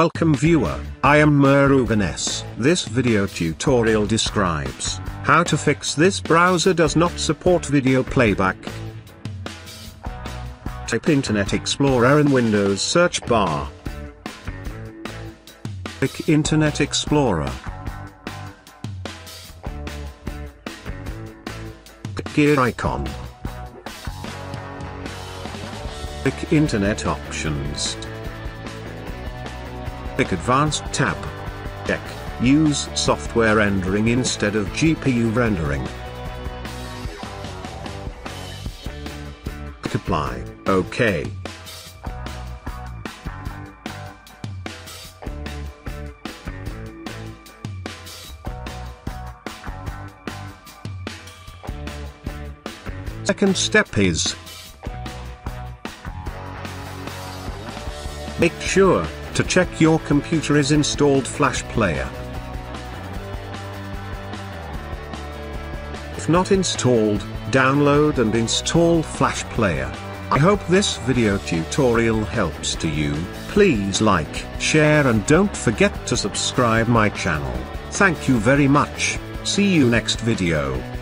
Welcome viewer, I am Murugan This video tutorial describes how to fix this browser does not support video playback. Type Internet Explorer in Windows search bar. Click Internet Explorer. Click gear icon. Click Internet Options. Click Advanced tab. Check, use software rendering instead of GPU rendering. Click Apply, OK. Second step is Make sure to check your computer is installed Flash Player. If not installed, download and install Flash Player. I hope this video tutorial helps to you, please like, share and don't forget to subscribe my channel. Thank you very much, see you next video.